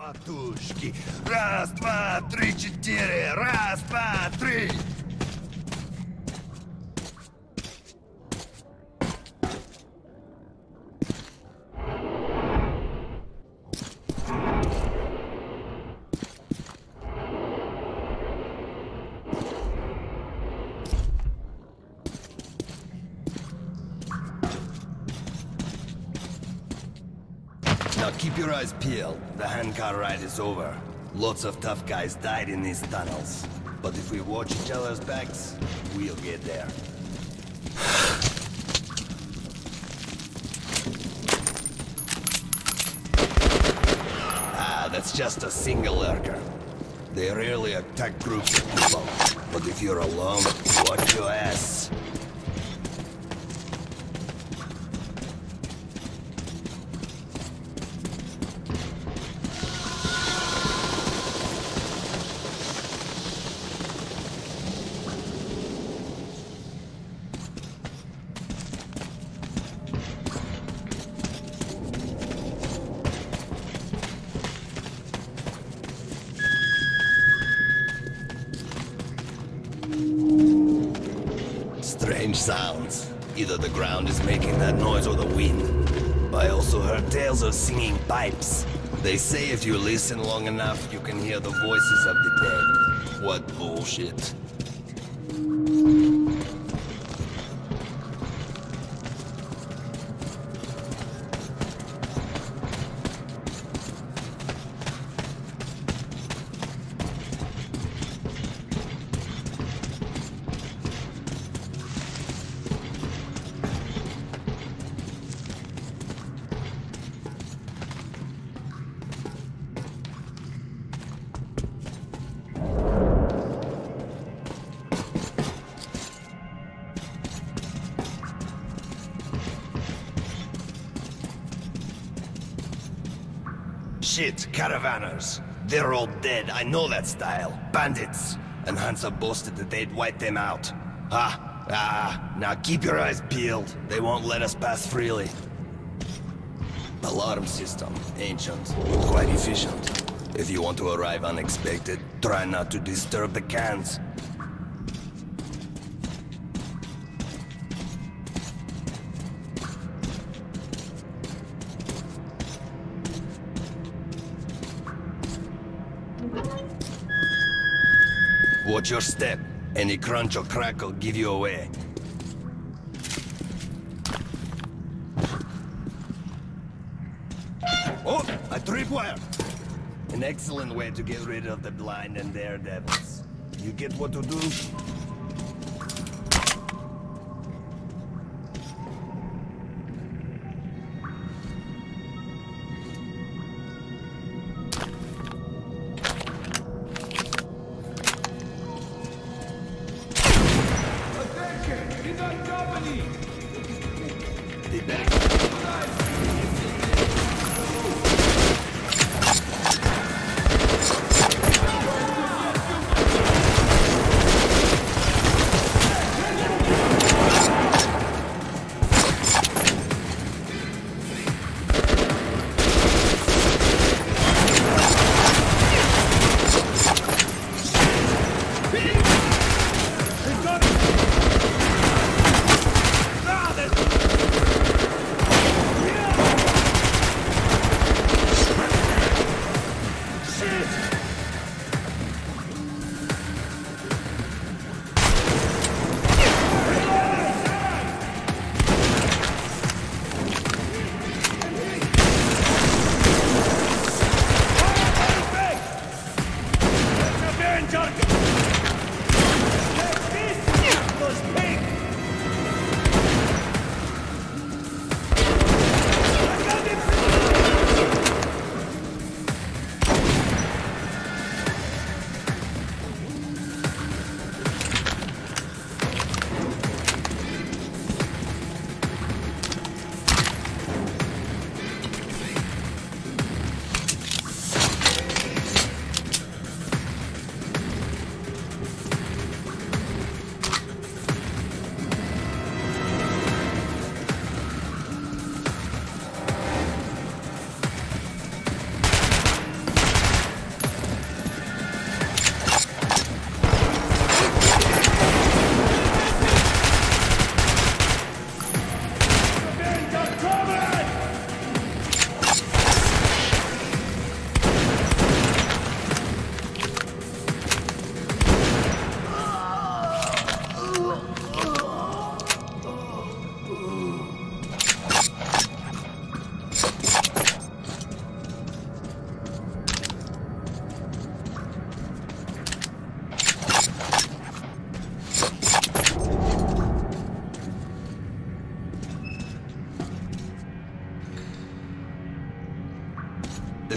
Потушки. Раз, два, три, четыре. Раз, два, три. The handcar ride is over. Lots of tough guys died in these tunnels. But if we watch each other's backs, we'll get there. ah, that's just a single lurker. They rarely attack groups of people. But if you're alone, watch your ass. Sounds. Either the ground is making that noise or the wind. I also heard tales of singing pipes. They say if you listen long enough, you can hear the voices of the dead. What bullshit. Shit, caravanners. They're all dead, I know that style. Bandits. And Hansa boasted that they'd wipe them out. Ah, ah, now keep your eyes peeled. They won't let us pass freely. Alarm system, ancient, quite efficient. If you want to arrive unexpected, try not to disturb the cans. Watch your step. Any crunch or crack will give you away. Oh, a tripwire! An excellent way to get rid of the blind and daredevils. You get what to do? Be back.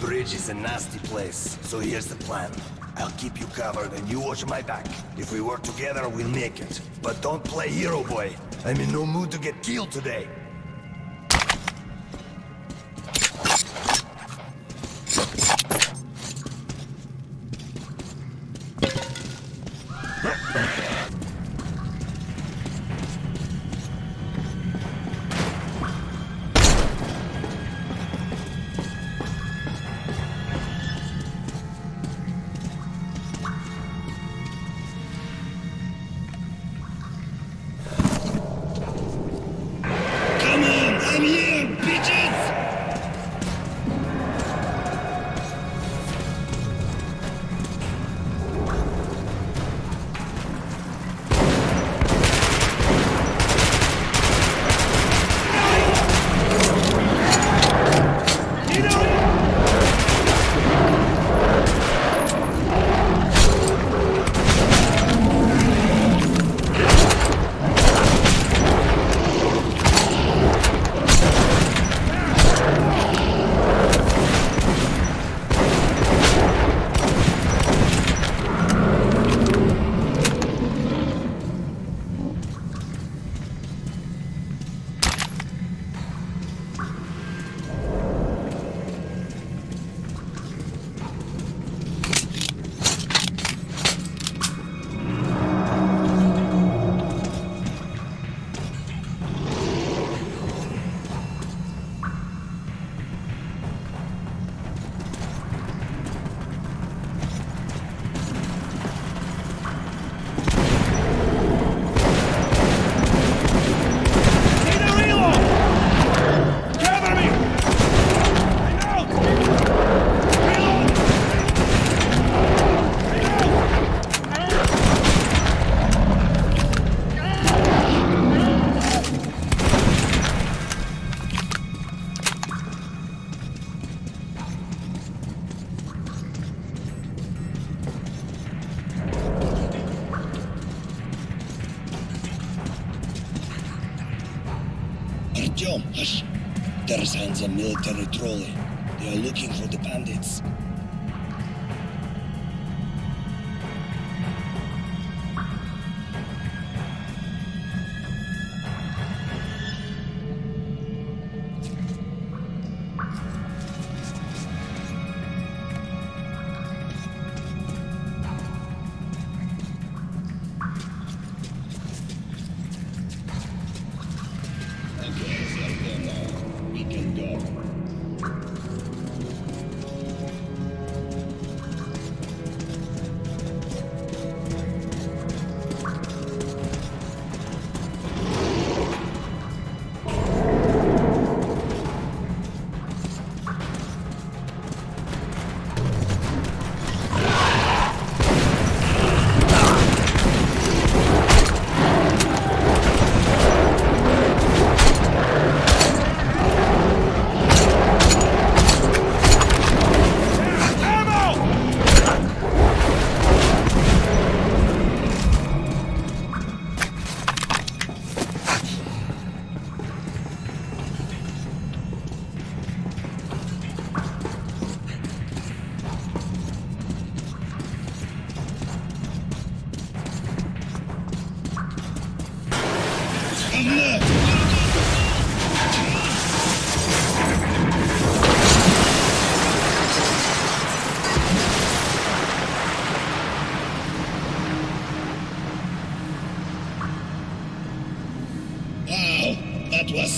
Bridge is a nasty place, so here's the plan. I'll keep you covered and you watch my back. If we work together, we'll make it. But don't play hero boy. I'm in no mood to get killed today.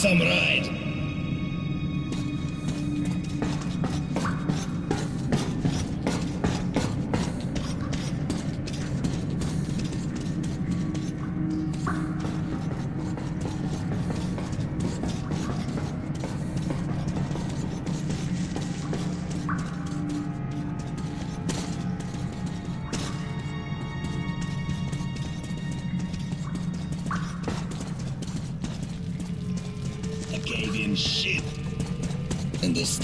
Some ride.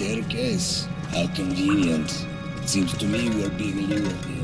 Staircase? How convenient. It Seems to me we're being lured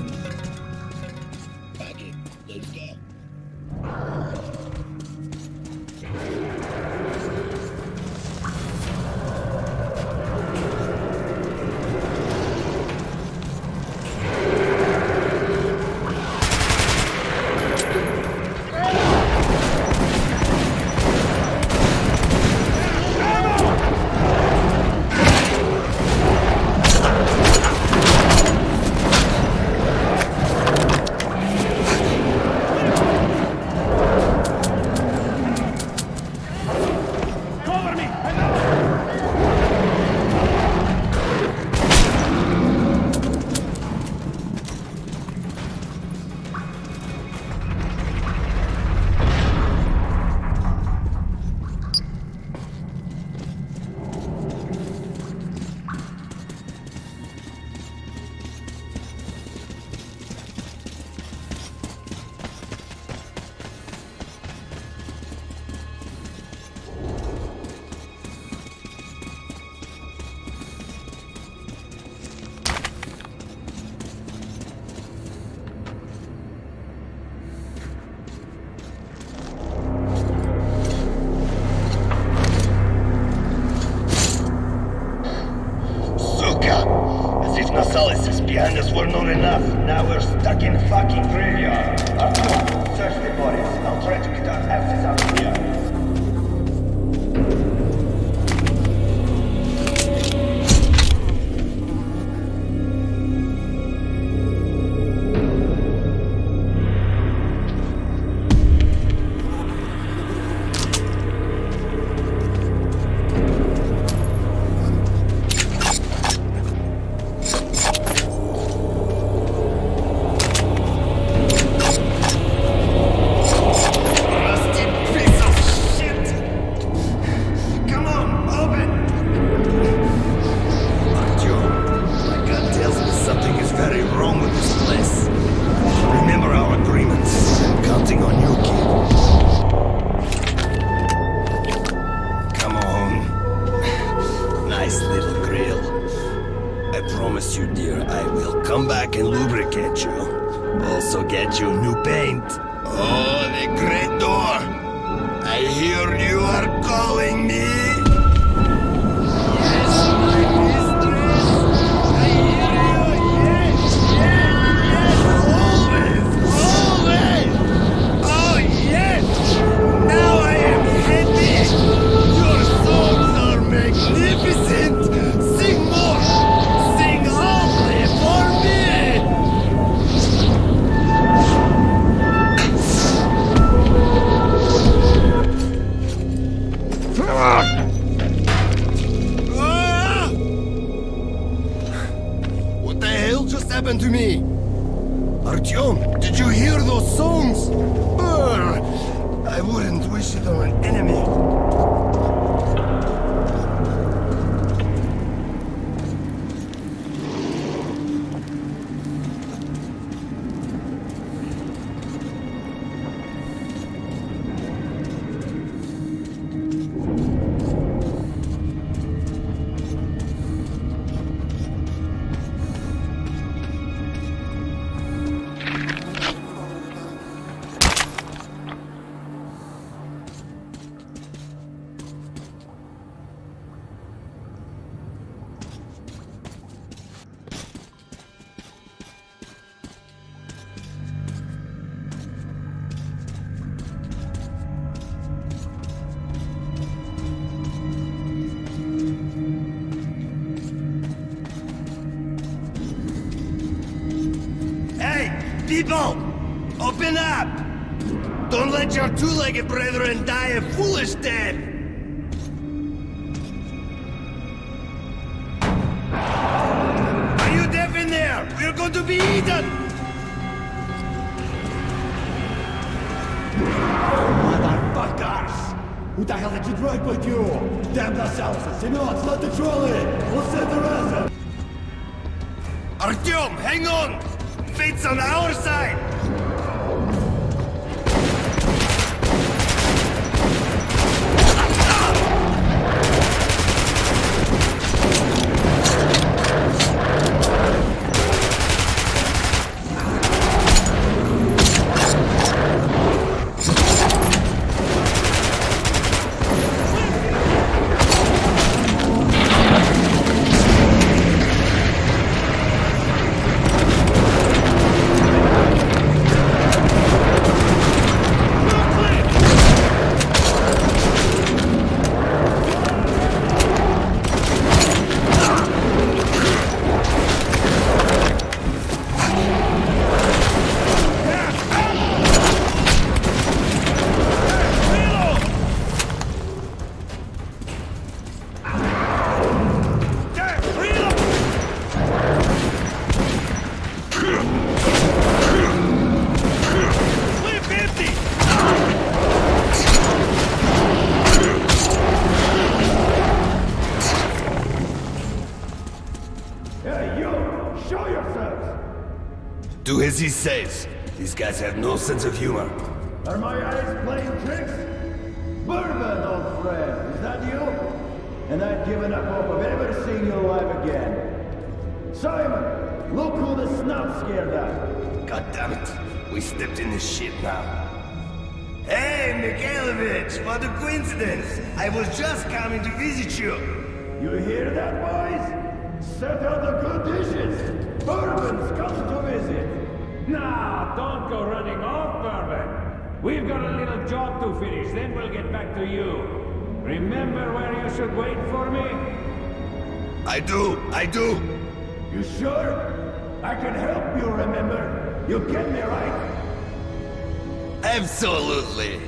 stuck in people! Open up! Don't let your two-legged brethren die a foolish death! Are you deaf in there? We're going to be eaten! Motherfuckers! Who the hell did you drag with you? Damn yourselves! Simon, start the trolley! We'll send the rest! Artyom, hang on! Fate's on our side! As he says. These guys have no sense of humor. Are my eyes playing tricks? Bourbon, old friend, is that you? And I've given up hope of ever seeing you alive again. Simon, look who the snout scared at. God damn it. We stepped in this shit now. Hey, Mikhailovich, what a coincidence. I was just coming to visit you. You hear that, boys? Set out the good dishes. Boom! don't go running off, Bourbon. We've got a little job to finish, then we'll get back to you. Remember where you should wait for me? I do, I do. You sure? I can help you remember. You get me right? Absolutely.